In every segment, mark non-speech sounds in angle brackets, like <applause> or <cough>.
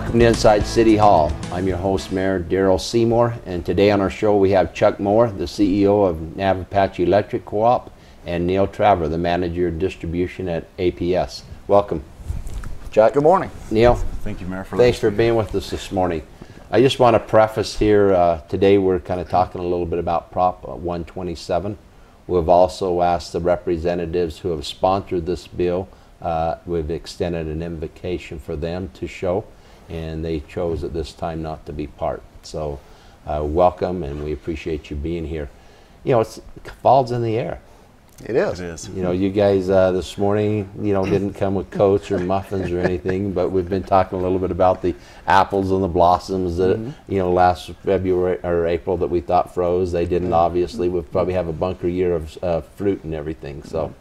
Welcome to Inside City Hall. I'm your host, Mayor Daryl Seymore, and today on our show we have Chuck Moore, the CEO of Navopache Electric Co-op, and Neil Traver, the manager of distribution at APS. Welcome. Chuck. Good morning. Neil. Thank you, Mayor. For Thanks for being with us this morning. I just want to preface here, uh, today we're kind of talking a little bit about Prop 127. We've also asked the representatives who have sponsored this bill, uh, we've extended an invitation for them to show, and they chose at this time not to be part. So uh, welcome, and we appreciate you being here. You know, it's, fall's in the air. It is. It is. You know, you guys uh, this morning, you know, didn't come with coats or muffins or <laughs> anything, but we've been talking a little bit about the apples and the blossoms that, you know, last February or April that we thought froze. They didn't, obviously. We'll probably have a bunker year of uh, fruit and everything. So,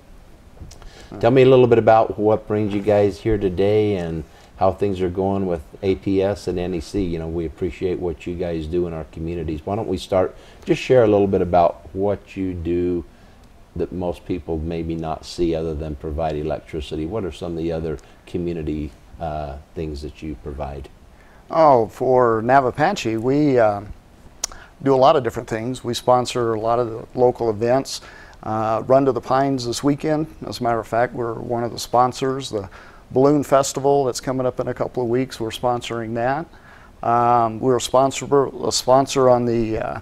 tell me a little bit about what brings you guys here today and how things are going with APS and NEC. You know, we appreciate what you guys do in our communities. Why don't we start? Just share a little bit about what you do that most people maybe not see other than provide electricity? What are some of the other community uh, things that you provide? Oh, for Navopache, we uh, do a lot of different things. We sponsor a lot of the local events. Uh, Run to the Pines this weekend. As a matter of fact, we're one of the sponsors. The Balloon Festival that's coming up in a couple of weeks, we're sponsoring that. Um, we're a sponsor, a sponsor on the uh,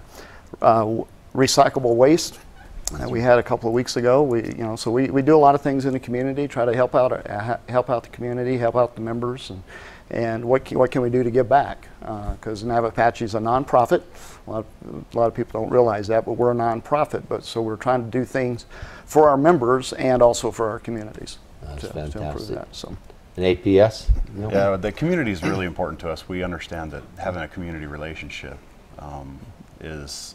uh, recyclable waste that we had a couple of weeks ago. We, you know, so we, we do a lot of things in the community, try to help out uh, help out the community, help out the members, and and what can, what can we do to give back? Because uh, Navopache is a nonprofit. A lot, of, a lot of people don't realize that, but we're a nonprofit. But so we're trying to do things for our members and also for our communities. That's to, fantastic. To improve that, so. And APS? No? Yeah, the community is really important to us. We understand that having a community relationship um, is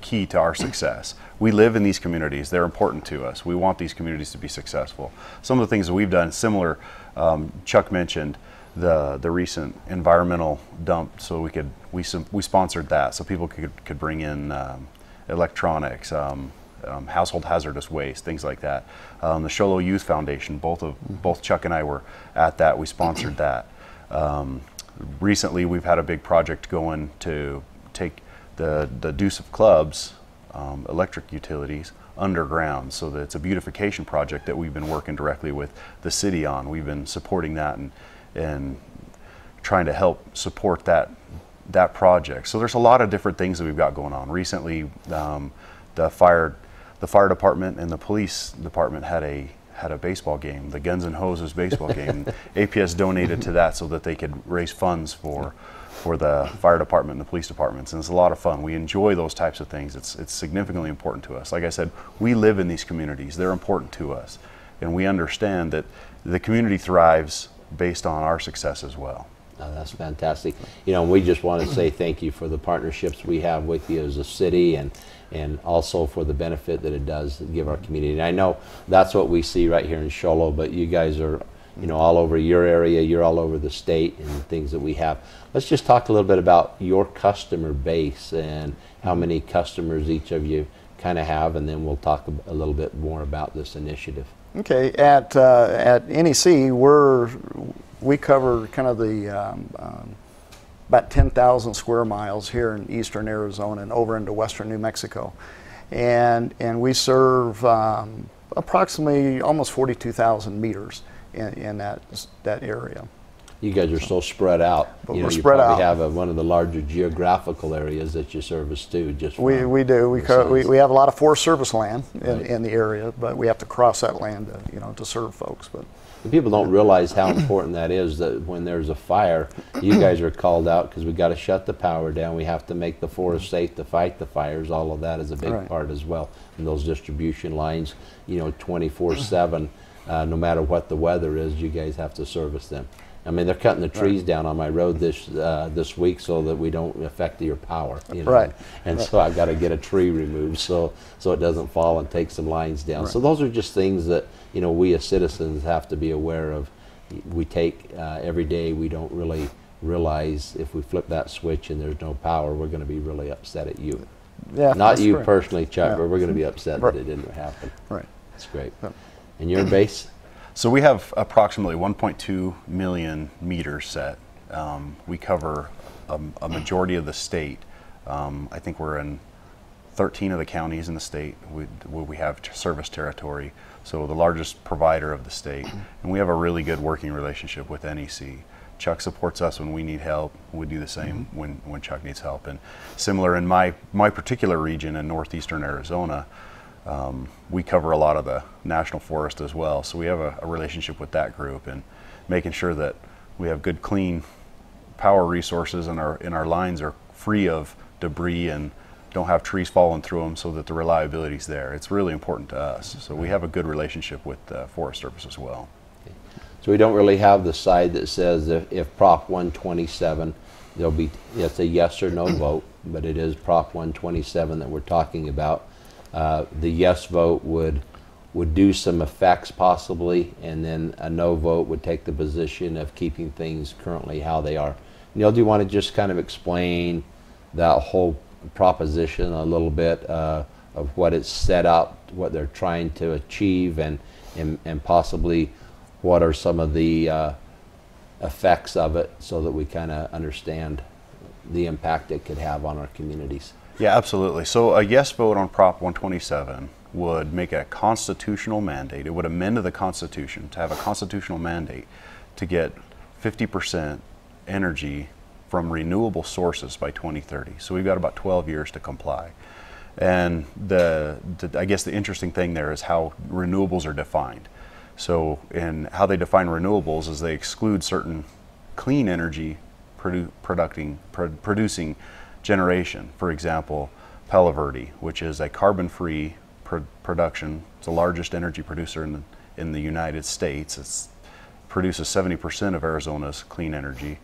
key to our success. We live in these communities. They're important to us. We want these communities to be successful. Some of the things that we've done, similar, um, Chuck mentioned the the recent environmental dump, so we could we we sponsored that, so people could could bring in um, electronics. Um, um, household hazardous waste, things like that. Um, the Show Low Youth Foundation, both of both Chuck and I were at that. We sponsored that. Um, recently, we've had a big project going to take the, the Deuce of Clubs um, electric utilities underground. So that it's a beautification project that we've been working directly with the city on. We've been supporting that and, and trying to help support that that project. So there's a lot of different things that we've got going on. Recently, um, the fire the fire department and the police department had a had a baseball game, the Guns and Hoses baseball <laughs> game. APS donated to that so that they could raise funds for for the fire department and the police departments, and it's a lot of fun. We enjoy those types of things. It's, it's significantly important to us. Like I said, we live in these communities. They're important to us, and we understand that the community thrives based on our success as well. Oh, that's fantastic. You know, we just want to say thank you for the partnerships we have with you as a city and and also for the benefit that it does give our community. And I know that's what we see right here in Show Low, but you guys are you know, all over your area, you're all over the state and the things that we have. Let's just talk a little bit about your customer base and how many customers each of you kind of have, and then we'll talk a little bit more about this initiative. Okay, at uh, at NEC, we're we cover kind of the um, um, about 10,000 square miles here in eastern Arizona and over into western New Mexico, and and we serve um, approximately almost 42,000 meters in, in that that area. You guys are so spread out. But you we're know, you spread probably out. have a, one of the larger geographical areas that you service too. Just We, we do. We, we, we have a lot of Forest Service land in, Right. in the area, but we have to cross that land to, you know, to serve folks. But people don't realize how important that is. That when there's a fire, you <clears throat> guys are called out because we've got to shut the power down. We have to make the forest safe to fight the fires. All of that is a big Right. part as well. And those distribution lines, you know, 24/7, uh, no matter what the weather is, you guys have to service them. I mean, they're cutting the trees down on my road this uh, this week so that we don't affect your power. You know? Right. And so I've got to get a tree removed so so it doesn't fall and take some lines down. So those are just things that you know we as citizens have to be aware of. We take uh, every day. We don't really realize if we flip that switch and there's no power, we're going to be really upset at you. yeah, Not you correct. personally, Chuck, Yeah. but we're going to be upset Right. that it didn't happen. Right. That's great. Yep. And your base? So we have approximately 1.2 million meters set Um, we cover a, a majority of the state. Um, I think we're in 13 of the counties in the state we, where we have service territory. So the largest provider of the state, and we have a really good working relationship with NEC. Chuck supports us when we need help. We do the same when, when Chuck needs help. And similar in my my particular region in northeastern Arizona, um, we cover a lot of the national forest as well. So we have a, a relationship with that group and making sure that we have good, clean power resources and our and our lines are free of debris and don't have trees falling through them so that the reliability is there. It's really important to us. So we have a good relationship with the Forest Service as well. So we don't really have the side that says if, if Prop 127, there'll be, it's a yes or no <clears throat> vote, but it is Prop 127 that we're talking about. Uh, the yes vote would, would do some effects possibly, and then a no vote would take the position of keeping things currently how they are. Neil, do you want to just kind of explain that whole proposition a little bit uh, of what it's set up, what they're trying to achieve, and, and, and possibly what are some of the uh, effects of it so that we kind of understand the impact it could have on our communities. Yeah, absolutely. So a yes vote on Prop 127 would make a constitutional mandate. It would amend the Constitution to have a constitutional mandate to get 50% energy from renewable sources by 2030. So we've got about 12 years to comply. And the, the I guess the interesting thing there is how renewables are defined. So in how they define renewables is they exclude certain clean energy produ- producing, pro- producing generation. For example, Palo Verde, which is a carbon-free pro- production. It's the largest energy producer in the, in the United States. It produces 70% of Arizona's clean energy.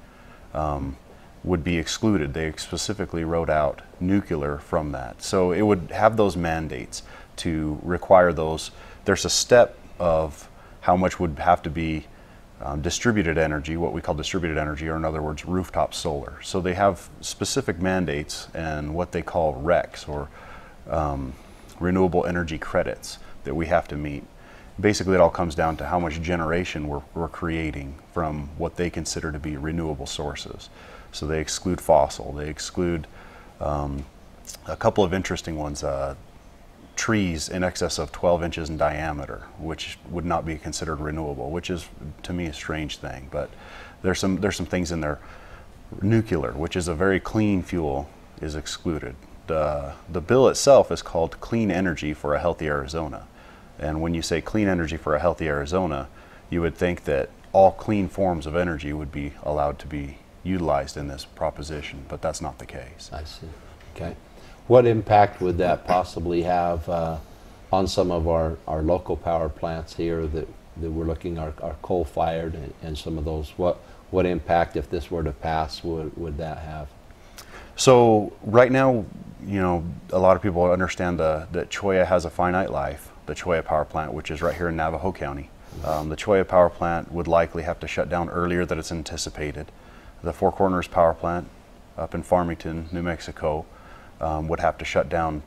Um, would be excluded. They specifically wrote out nuclear from that. So it would have those mandates to require those. There's a step of how much would have to be um, distributed energy, what we call distributed energy, or in other words, rooftop solar. So they have specific mandates and what they call RECs, or um, renewable energy credits, that we have to meet. Basically, it all comes down to how much generation we're, we're creating from what they consider to be renewable sources. So they exclude fossil, they exclude um, a couple of interesting ones. Uh, trees in excess of 12 inches in diameter, which would not be considered renewable, which is to me a strange thing. But there's some there's some things in there. Nuclear, which is a very clean fuel, is excluded. The the bill itself is called Clean Energy for a Healthy Arizona, and when you say clean energy for a healthy Arizona, you would think that all clean forms of energy would be allowed to be utilized in this proposition, but that's not the case. I see. Okay. What impact would that possibly have uh, on some of our, our local power plants here that, that we're looking are, are coal fired and, and some of those? What what impact, if this were to pass, would, would that have? So right now, you know, a lot of people understand the, that Cholla has a finite life, the Cholla power plant, which is right here in Navajo County. Um, the Cholla power plant would likely have to shut down earlier than it's anticipated. The Four Corners power plant up in Farmington, New Mexico, um, would have to shut down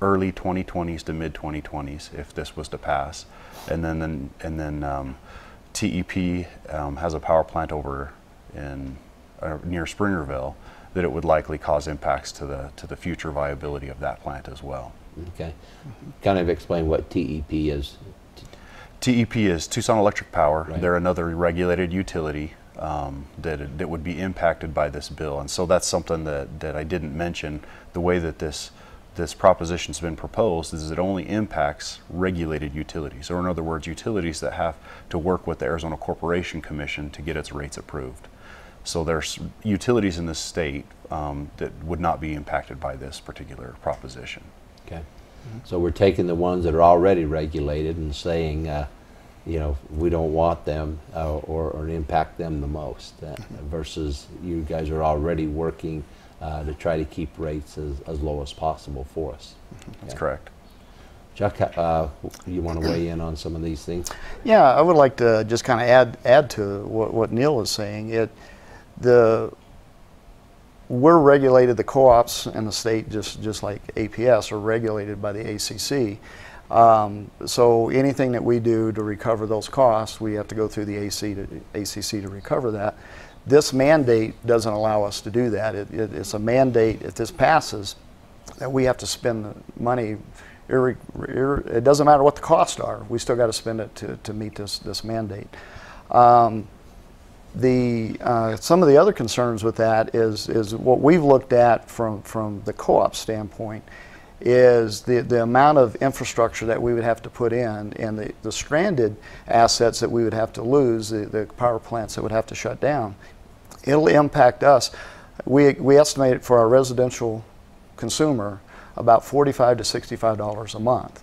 early 2020s to mid 2020s if this was to pass. And then, then and then um, TEP um, has a power plant over in uh, near Springerville that it would likely cause impacts to the to the future viability of that plant as well. Okay. Kind of explain what TEP is. TEP is Tucson Electric Power. Right. They're another regulated utility um, that, that would be impacted by this bill. And so that's something that, that I didn't mention. The way that this, this proposition's been proposed is it only impacts regulated utilities, or in other words, utilities that have to work with the Arizona Corporation Commission to get its rates approved. So there's utilities in this state um, that would not be impacted by this particular proposition. Okay. So we're taking the ones that are already regulated and saying, uh, you know, we don't want them uh, or, or impact them the most uh, versus you guys are already working uh, to try to keep rates as, as low as possible for us. That's Okay. correct. Chuck, uh, you want to weigh in on some of these things? Yeah, I would like to just kind of add add to what, what Neil is saying. It the we're regulated the co-ops in the state just just like APS are regulated by the ACC. Um, so anything that we do to recover those costs, we have to go through the AC to, ACC to recover that. This mandate doesn't allow us to do that. It, it, it's a mandate, if this passes, that we have to spend the money. It doesn't matter what the costs are, we still got to spend it to, to meet this, this mandate. Um, the, uh, some of the other concerns with that is, is what we've looked at from, from the co-op standpoint is the, the amount of infrastructure that we would have to put in and the, the stranded assets that we would have to lose, the, the power plants that would have to shut down. It'll impact us. We, we estimate for our residential consumer about 45 to 65 dollars a month.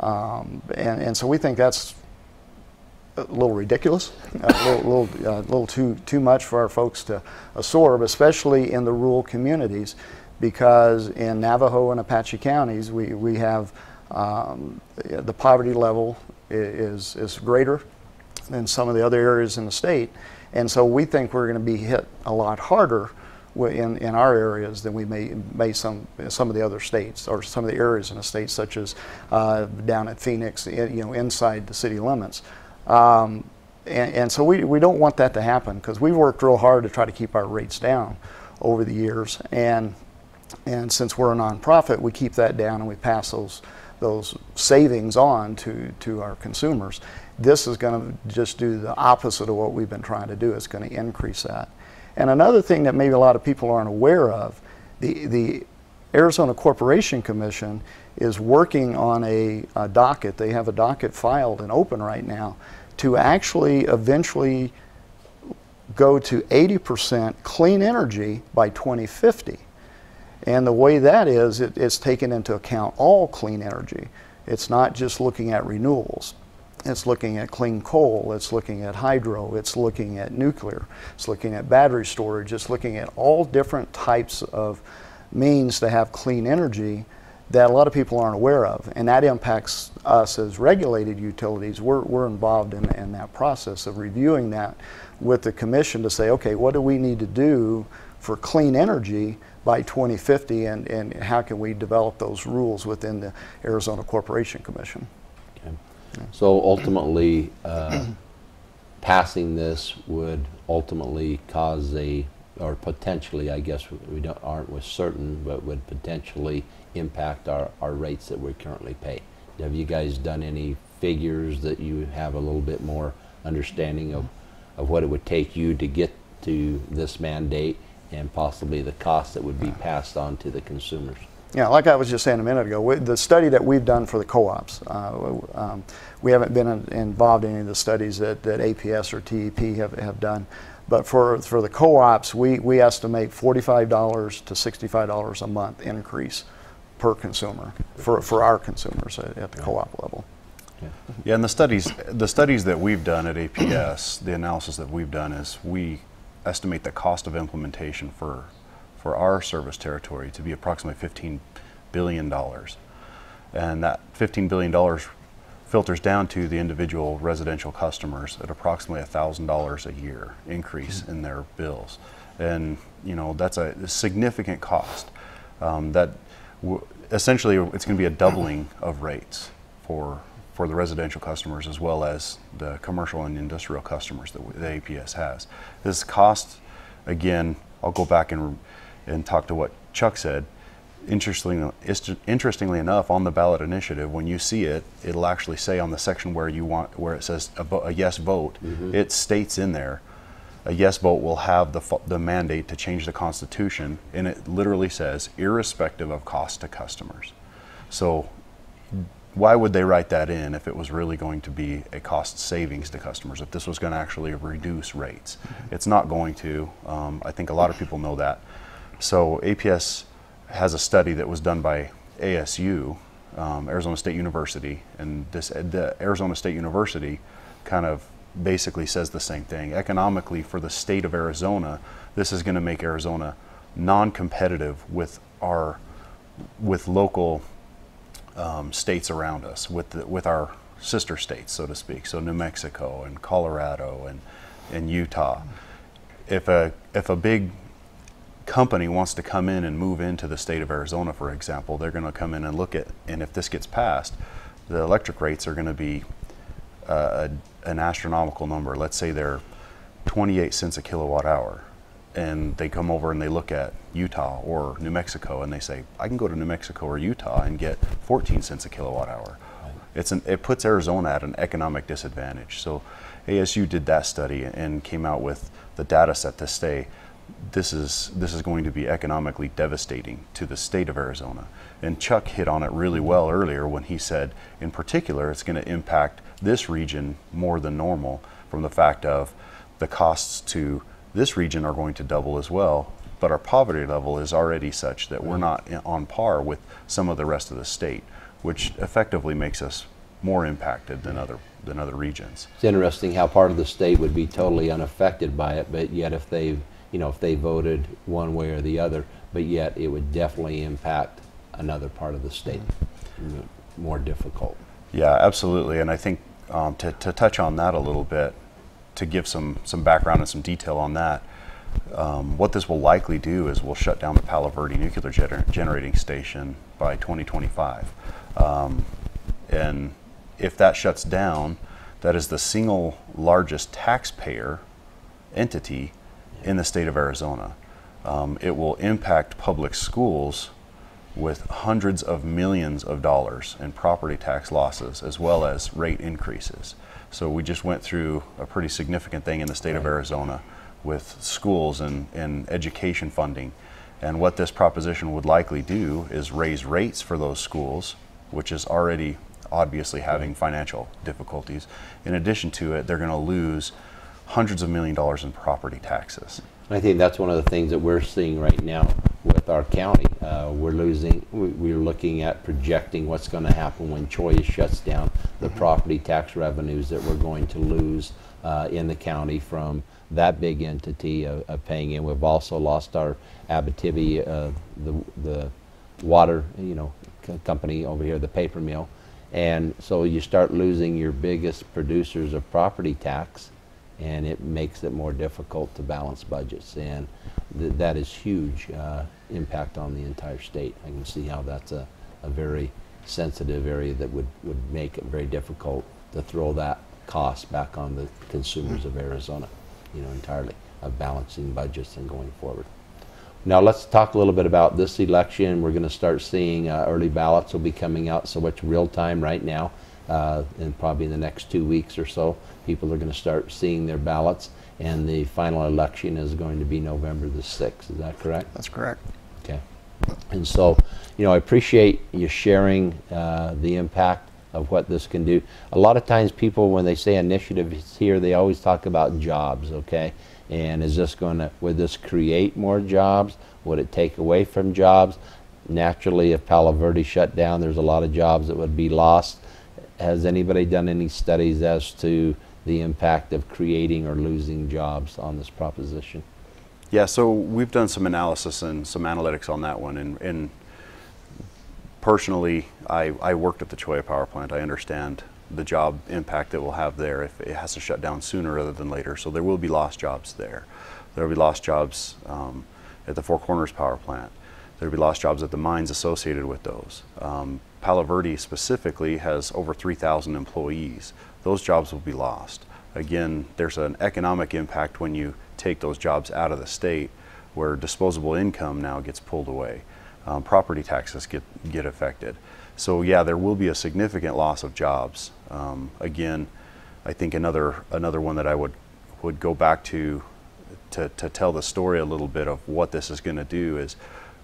Um, and, and so we think that's a little ridiculous, a little, little, uh, little too, too much for our folks to absorb, especially in the rural communities, because in Navajo and Apache counties, we, we have um, the poverty level is, is greater than some of the other areas in the state. And so we think we're going to be hit a lot harder in, in our areas than we may, may some, some of the other states or some of the areas in the state, such as uh, down at Phoenix, you know, inside the city limits. Um, and, and so we, we don't want that to happen because we've worked real hard to try to keep our rates down over the years. And, and since we're a nonprofit, we keep that down and we pass those, those savings on to, to our consumers. This is going to just do the opposite of what we've been trying to do. It's going to increase that. And another thing that maybe a lot of people aren't aware of, the, the Arizona Corporation Commission is working on a, a docket. They have a docket filed and open right now to actually eventually go to 80% clean energy by 2050. And the way that is, it, it's taken into account all clean energy. It's not just looking at renewables. It's looking at clean coal, it's looking at hydro, it's looking at nuclear, it's looking at battery storage, it's looking at all different types of means to have clean energy that a lot of people aren't aware of. And that impacts us as regulated utilities. We're, we're involved in, in that process of reviewing that with the commission to say, okay, what do we need to do for clean energy by 2050 and, and how can we develop those rules within the Arizona Corporation Commission? Okay. So ultimately, uh, <clears throat> passing this would ultimately cause a, or potentially, I guess we don't, aren't with certain, but would potentially impact our, our rates that we currently pay. Have you guys done any figures that you have a little bit more understanding of, of what it would take you to get to this mandate and possibly the cost that would be passed on to the consumers? Yeah, like I was just saying a minute ago, we, the study that we've done for the co-ops, uh, um, we haven't been in, involved in any of the studies that, that APS or TEP have, have done. But for, for the co-ops, we, we estimate $45 to $65 a month increase per consumer for, for our consumers at, at the co-op level. Yeah. Yeah, and the studies, the studies that we've done at APS, the analysis that we've done is we estimate the cost of implementation for, for our service territory to be approximately fifteen billion dollars. And that fifteen billion dollars filters down to the individual residential customers at approximately thousand dollars a year increase in their bills. And, you know, that's a significant cost. Um, that w- essentially it's going to be a doubling of rates for for the residential customers as well as the commercial and industrial customers that the APS has. This cost, again, I'll go back and and talk to what Chuck said. Interestingly, interestingly enough, on the ballot initiative, when you see it, it'll actually say on the section where you want where it says a, a yes vote, mm-hmm. it states in there a yes vote will have the, the mandate to change the Constitution, and it literally says, irrespective of cost to customers. So, why would they write that in if it was really going to be a cost savings to customers, if this was going to actually reduce rates? It's not going to. Um, I think a lot of people know that. So, APS has a study that was done by ASU, um, Arizona State University, and this the Arizona State University kind of basically says the same thing. Economically, for the state of Arizona, this is going to make Arizona non-competitive with our with local um, states around us, with the, with our sister states, so to speak. So New Mexico and Colorado and and Utah. If a if a big company wants to come in and move into the state of Arizona, for example, they're going to come in and look at, and if this gets passed, the electric rates are going to be uh, a, an astronomical number. Let's say they're 28 cents a kilowatt hour. And they come over and they look at Utah or New Mexico and they say, I can go to New Mexico or Utah and get 14 cents a kilowatt hour. It's an, it puts Arizona at an economic disadvantage. So ASU did that study and came out with the data set to say this is this is going to be economically devastating to the state of Arizona. And Chuck hit on it really well earlier when he said, in particular, it's going to impact this region more than normal from the fact of the costs to this region are going to double as well. But our poverty level is already such that we're not on par with some of the rest of the state, which effectively makes us more impacted than other than other regions. It's interesting how part of the state would be totally unaffected by it, but yet if they, you know, if they voted one way or the other, but yet it would definitely impact another part of the state, more difficult. Yeah, absolutely. And I think um, to, to touch on that a little bit, to give some, some background and some detail on that, um, what this will likely do is we'll shut down the Palo Verde nuclear gener- generating station by 2025. Um, and if that shuts down, that is the single largest taxpayer entity in the state of Arizona. Um, it will impact public schools with hundreds of millions of dollars in property tax losses as well as rate increases. So we just went through a pretty significant thing in the state of Arizona with schools and, and education funding. And what this proposition would likely do is raise rates for those schools, which is already obviously having financial difficulties. In addition to it, they're going to lose hundreds of million dollars in property taxes. I think that's one of the things that we're seeing right now with our county. Uh, we're losing, we- we're looking at projecting what's going to happen when Cholla shuts down, the property tax revenues that we're going to lose uh, in the county from that big entity of, of paying in. We've also lost our Abitibi, uh, the, the water, you know, co- company over here, the paper mill. And so you start losing your biggest producers of property tax and it makes it more difficult to balance budgets. And th- that is huge uh, impact on the entire state. I can see how that's a, a very sensitive area that would, would make it very difficult to throw that cost back on the consumers of Arizona, you know, entirely, of balancing budgets and going forward. Now let's talk a little bit about this election. We're going to start seeing uh, early ballots will be coming out, so it's real time right now. Uh, and probably in the next two weeks or so, people are going to start seeing their ballots, and the final election is going to be November the 6th. Is that correct? That's correct. Okay. And so, you know, I appreciate you sharing uh, the impact of what this can do. A lot of times, people, when they say initiatives here, they always talk about jobs, okay? And is this going to, would this create more jobs? Would it take away from jobs? Naturally, if Palo Verde shut down, there's a lot of jobs that would be lost. Has anybody done any studies as to the impact of creating or losing jobs on this proposition? Yeah, so we've done some analysis and some analytics on that one. And, and personally, I, I worked at the Cholla power plant. I understand the job impact it will have there if it has to shut down sooner rather than later. So there will be lost jobs there. There will be lost jobs um, at the Four Corners power plant. There will be lost jobs at the mines associated with those. Um, Palo Verde specifically has over 3,000 employees. Those jobs will be lost. Again, there's an economic impact when you take those jobs out of the state where disposable income now gets pulled away. Um, property taxes get, get affected. So yeah, there will be a significant loss of jobs. Um, again, I think another, another one that I would, would go back to, to to tell the story a little bit of what this is going to do is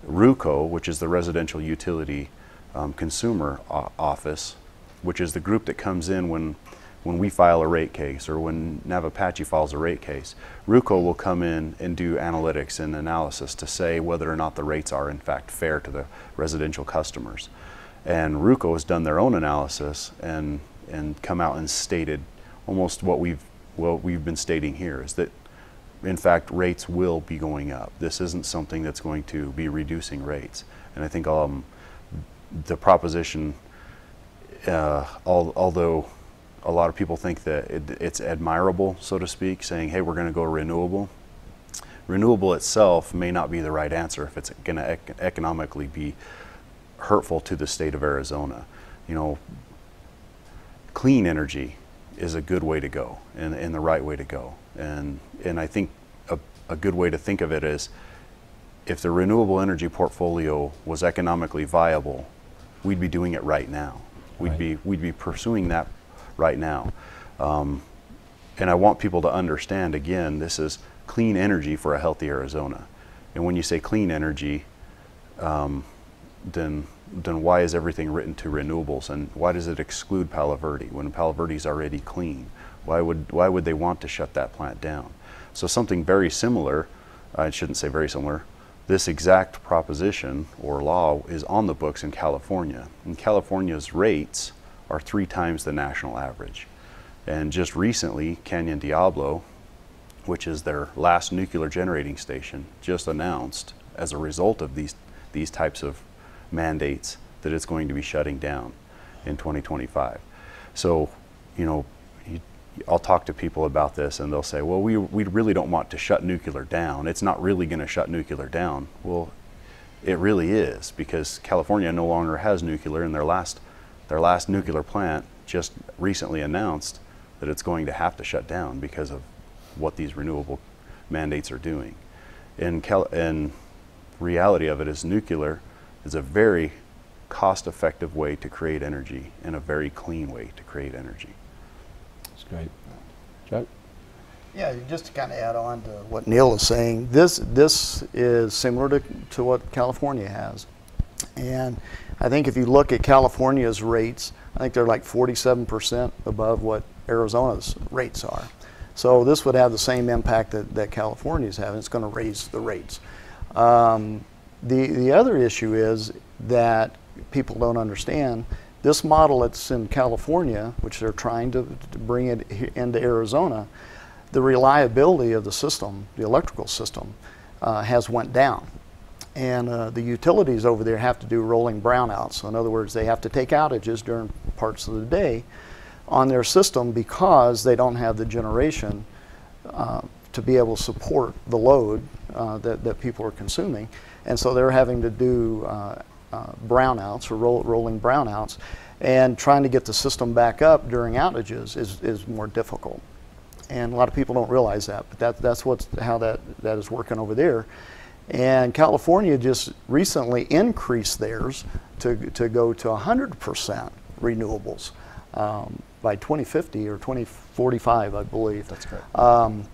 RUCO, which is the Residential Utility um, Consumer Office, which is the group that comes in when, when we file a rate case or when Navopache files a rate case. RUCO will come in and do analytics and analysis to say whether or not the rates are in fact fair to the residential customers. And RUCO has done their own analysis and, and come out and stated almost what we've, what we've been stating here is that in fact, rates will be going up. This isn't something that's going to be reducing rates. And I think um, the proposition, uh, al- although a lot of people think that it, it's admirable, so to speak, saying, hey, we're going to go renewable, renewable itself may not be the right answer if it's going to ec- economically be hurtful to the state of Arizona. You know, clean energy is a good way to go and, and the right way to go. And, and I think a, a good way to think of it is if the renewable energy portfolio was economically viable, we'd be doing it right now. We'd, Right. be, we'd be pursuing that right now. Um, and I want people to understand again, this is clean energy for a healthy Arizona. And when you say clean energy, um, then then why is everything written to renewables and why does it exclude Palo Verde when Palo Verde is already clean? Why would why would they want to shut that plant down? So something very similar, I shouldn't say very similar. This exact proposition or law is on the books in California. And California's rates are three times the national average. And just recently, Canyon Diablo, which is their last nuclear generating station, just announced as a result of these these types of mandates that it's going to be shutting down in 2025. So, you know, I'll talk to people about this and they'll say, well, we, we really don't want to shut nuclear down. It's not really going to shut nuclear down. Well, it really is because California no longer has nuclear and their last, their last nuclear plant just recently announced that it's going to have to shut down because of what these renewable mandates are doing. And, Cal- and reality of it is nuclear is a very cost effective way to create energy and a very clean way to create energy. That's great. Chuck? Yeah, just to kind of add on to what Neil is saying, this this is similar to, to what California has. And I think if you look at California's rates, I think they're like 47% above what Arizona's rates are. So this would have the same impact that, that California is having. It's going to raise the rates. Um, the, the other issue is that people don't understand this model that's in California, which they're trying to, to bring it into Arizona, the reliability of the system, the electrical system, uh, has went down. And uh, the utilities over there have to do rolling brownouts. So in other words, they have to take outages during parts of the day on their system because they don't have the generation uh, to be able to support the load uh, that, that people are consuming. And so they're having to do uh, brownouts or roll, rolling brownouts. And trying to get the system back up during outages is, is more difficult. And a lot of people don't realize that, but that, that's what's, how that, that is working over there. And California just recently increased theirs to, to go to 100% renewables um, by 2050 or 2045, I believe. That's correct. Um,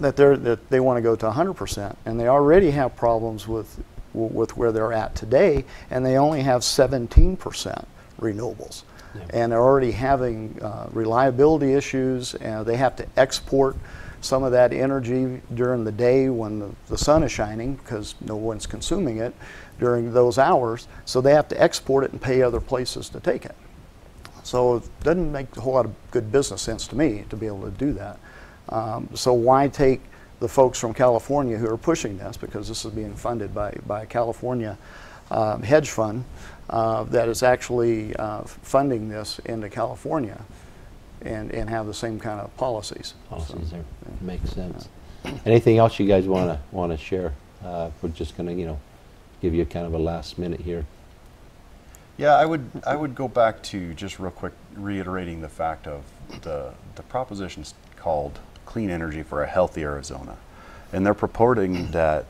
that, they're, that they want to go to 100%. And they already have problems with, with where they're at today, and they only have 17% renewables. Yeah. And they're already having uh, reliability issues, and they have to export some of that energy during the day when the, the sun is shining because no one's consuming it during those hours. So they have to export it and pay other places to take it. So it doesn't make a whole lot of good business sense to me to be able to do that. Um, so why take the folks from California who are pushing this, because this is being funded by, by a California um, hedge fund uh, that is actually uh, funding this into California and, and have the same kind of policies. Policies So, there. Makes sense. Anything else you guys want to want to share? Uh, we're just going to, you know, give you kind of a last minute here. Yeah, I would I would go back to just real quick reiterating the fact of the the proposition's called clean energy for a healthy Arizona. And they're purporting <clears throat> that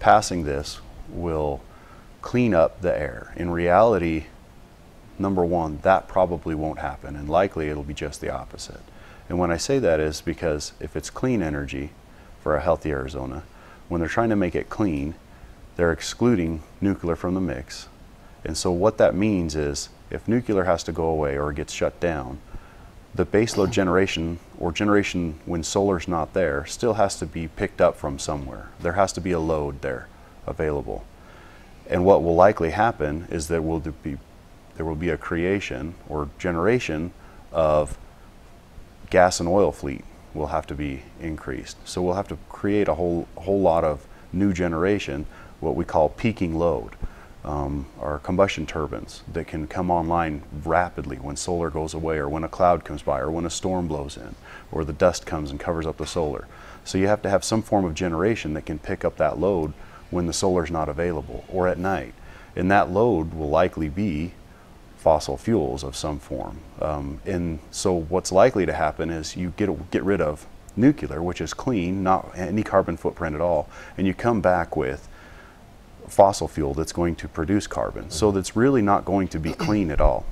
passing this will clean up the air. In reality, number one, that probably won't happen and likely it'll be just the opposite. And when I say that is because if it's clean energy for a healthy Arizona, when they're trying to make it clean, they're excluding nuclear from the mix. And so what that means is if nuclear has to go away or gets shut down, the baseload <clears throat> generation or generation when solar's not there still has to be picked up from somewhere. There has to be a load there available. And what will likely happen is that will be there will be a creation or generation of gas and oil fleet will have to be increased. So we'll have to create a whole whole lot of new generation, what we call peaking load, um, or combustion turbines that can come online rapidly when solar goes away, or when a cloud comes by, or when a storm blows in, or the dust comes and covers up the solar. So you have to have some form of generation that can pick up that load when the solar's not available, or at night. And that load will likely be fossil fuels of some form. Um, and so what's likely to happen is you get, get rid of nuclear, which is clean, not any carbon footprint at all, and you come back with fossil fuel that's going to produce carbon. So mm-hmm. that's really not going to be <clears throat> clean at all.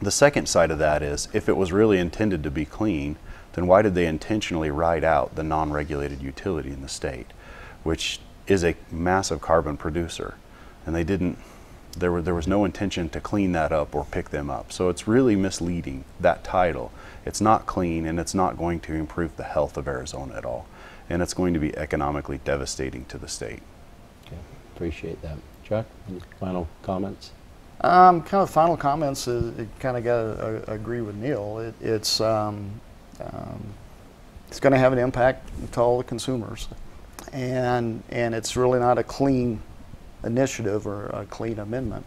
The second side of that is if it was really intended to be clean, then why did they intentionally write out the non-regulated utility in the state, which is a massive carbon producer? And they didn't, there, were, there was no intention to clean that up or pick them up. So it's really misleading, that title. It's not clean and it's not going to improve the health of Arizona at all. And it's going to be economically devastating to the state. Appreciate that. Chuck, any final comments? Um, kind of final comments is it kind of got to uh, agree with Neil. It, it's um, um, it's going to have an impact to all the consumers, and and it's really not a clean initiative or a clean amendment.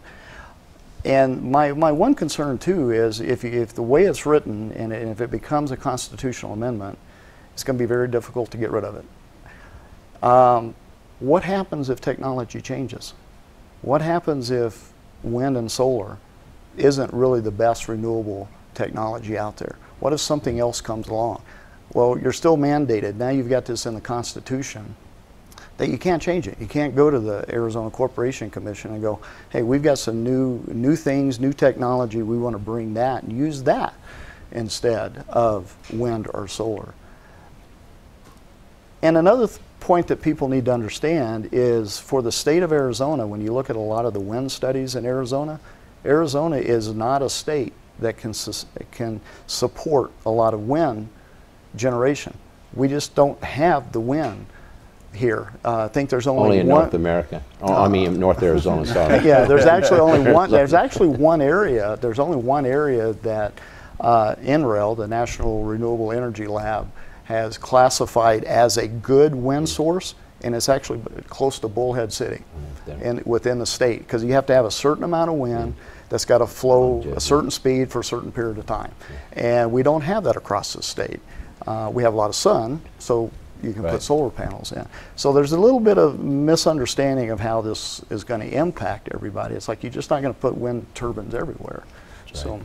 And my, my one concern too is if, if the way it's written and, and if it becomes a constitutional amendment, it's going to be very difficult to get rid of it. Um, what happens if technology changes? What happens if wind and solar isn't really the best renewable technology out there? What if something else comes along? Well, you're still mandated. Now you've got this in the Constitution that you can't change it. You can't go to the Arizona Corporation Commission and go, "Hey, we've got some new new things, new technology. We want to bring that and use that instead of wind or solar." And another th- point that people need to understand is for the state of Arizona, when you look at a lot of the wind studies in Arizona, Arizona is not a state that can, sus- can support a lot of wind generation. We just don't have the wind here. Uh, I think there's only, Only in one. North America. Oh, I mean, North Arizona, <laughs> sorry. yeah, there's actually only <laughs> one. There's actually one area. There's only one area that uh, NREL, the National Renewable Energy Lab, has classified as a good wind source, and it's actually close to Bullhead City, there. and within the state, because you have to have a certain amount of wind that's got to flow a certain speed for a certain period of time, and we don't have that across the state. Uh, we have a lot of sun, so you can Right. put solar panels in. So there's a little bit of misunderstanding of how this is going to impact everybody. It's like you're just not going to put wind turbines everywhere. So,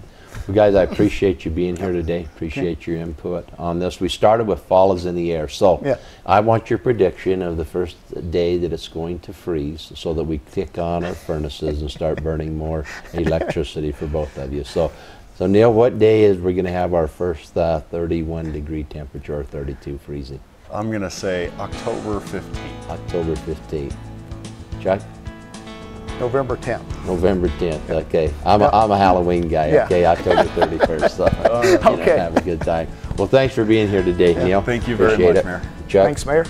Well, guys, I appreciate you being here today. Appreciate your input on this. We started with fall is in the air. So Yeah. I want your prediction of the first day that it's going to freeze so that we kick on our furnaces and start burning more <laughs> electricity for both of you. So, so Neil, what day is we're going to have our first uh, 31 degree temperature or 32 freezing? I'm going to say October 15th. October 15th. Chuck? November 10th. November 10th, okay. I'm, a, Yep. I'm a Halloween guy, Yeah. okay, October 31st, so, <laughs> you know, <laughs> Okay. have a good time. Well, thanks for being here today, Neil. thank you very Appreciate much, it. Mayor. Chuck, Thanks, Mayor.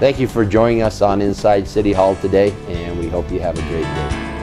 thank you for joining us on Inside City Hall today, and we hope you have a great day.